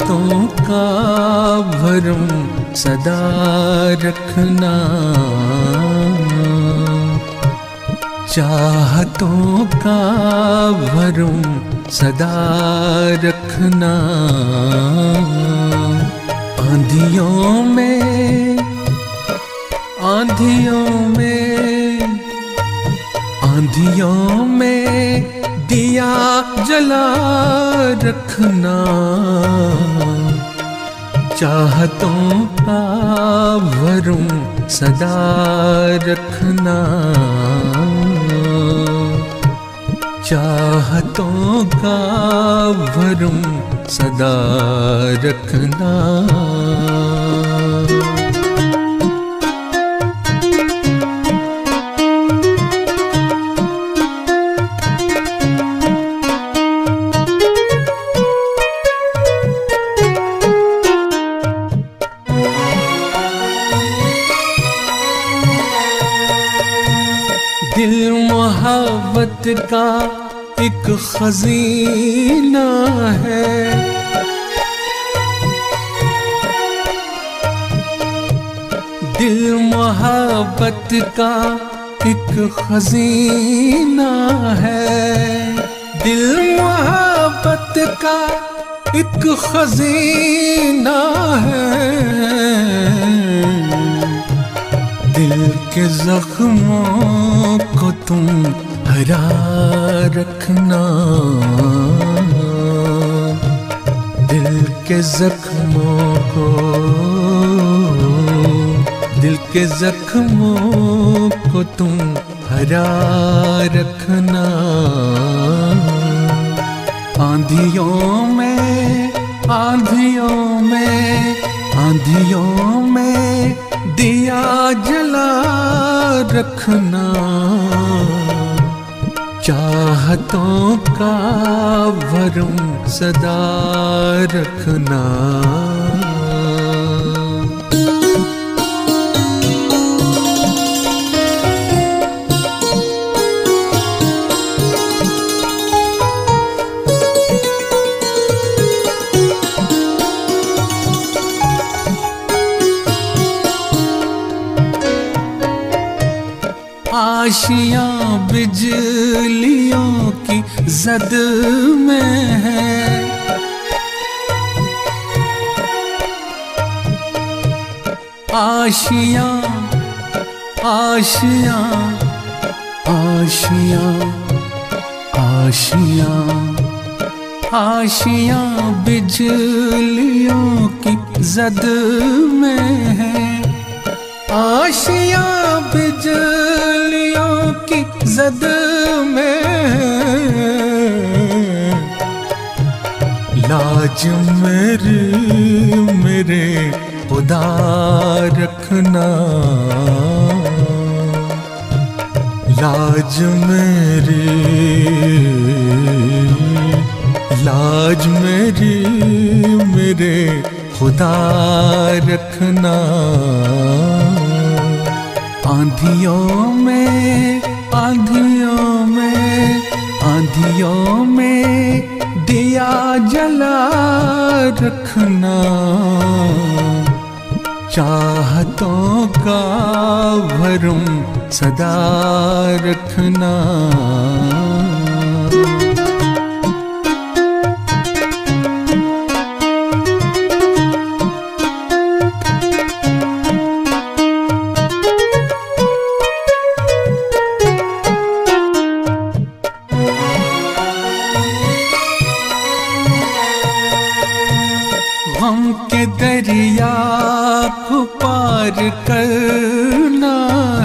चाहतों का भरम सदा रखना। चाहतों का भरम सदा रखना। आंधियों में आंधियों जला रखना। चाहतों का भरूं सदा रखना। चाहतों का भरूं सदा रखना। दिल मोहब्बत का एक खजीना है। दिल मोहब्बत का एक खजीना है। दिल मोहब्बत का एक खजीना है। दिल के जख्मों तुम हरा रखना। दिल के जख्मों को, दिल के जख्मों को तुम हरा रखना। आंधियों में आंधियों में आंधियों में दिया जला रखना। चाहतों का भरम सदा रखना। आशियाँ बिजलियों की जद में है। आशियाँ आशियाँ आशियाँ आशियाँ आशियाँ बिजलियों की जद में है। आशियाँ जद में लाज मेरी मेरे खुदा रखना। लाज मेरी लाज मेरी मेरे खुदा रखना। आंधियों में आंधियों में आंधियों में दिया जला रखना। चाहतों का भरूं सदा रखना। गम के दरिया को पार करना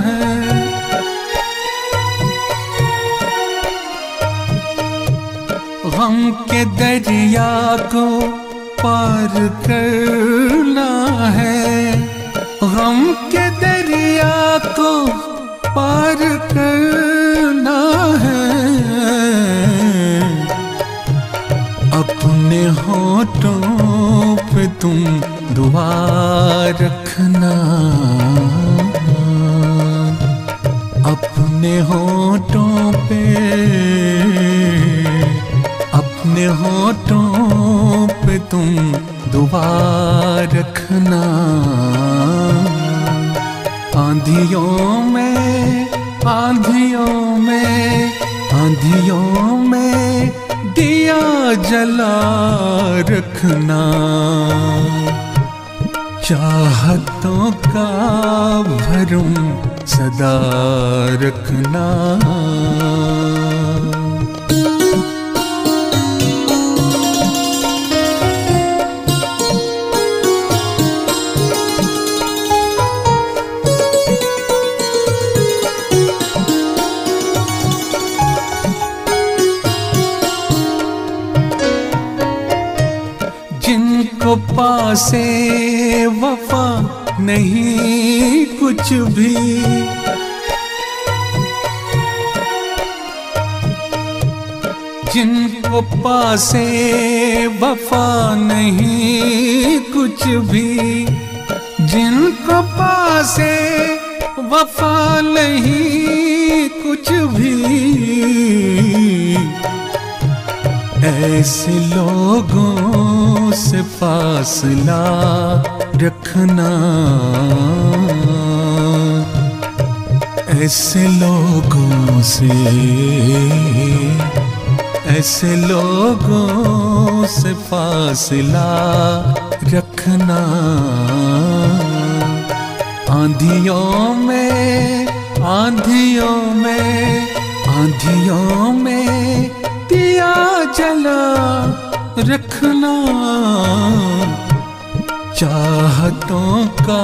है। गम के दरिया को पार करना है। गम के दरिया को पार करना है। अपने पे तुम दुआ रखना। अपने होठों पे, अपने होठों पे तुम दुआ रखना। आंधियों में आंधियों में आंधियों में दिया जला रखना। चाहतों का भरूं सदा रखना। जिनको पासे वफा नहीं कुछ भी। जिनको पासे वफा नहीं कुछ भी। जिनको पासे वफा नहीं कुछ भी। ऐसे लोगों से फासला रखना। ऐसे लोगों से, ऐसे लोगों से फासला रखना। आंधियों में आंधियों में आंधियों में जला रखना। चाहतों का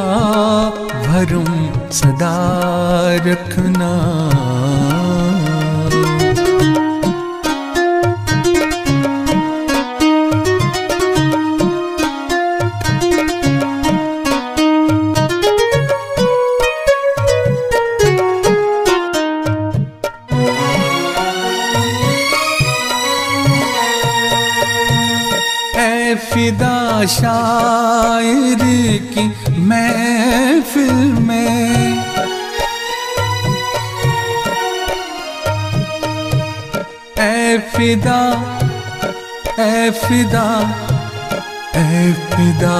भरम सदा रखना। शायर की महफिल में। ऐ फिदा ऐ फिदा ऐ फिदा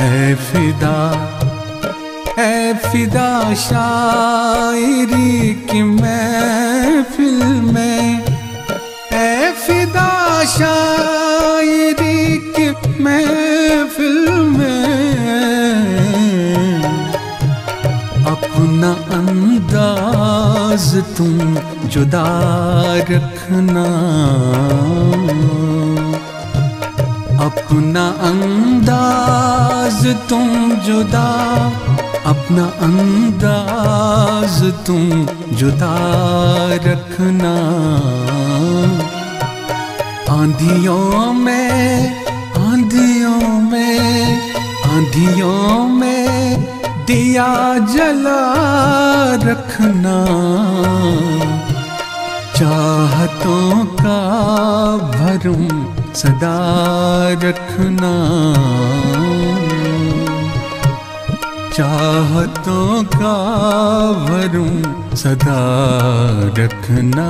ऐ फिदा ऐ फिदा शायरी की महफिल अंदाज तुम जुदा रखना। अपना अंदाज तुम जुदा, अपना अंदाज तुम जुदा रखना। आंधियों में आंधियों में आंधियों में दिया जला रखना। चाहतों का भरम सदा रखना। चाहतों का भरम सदा रखना।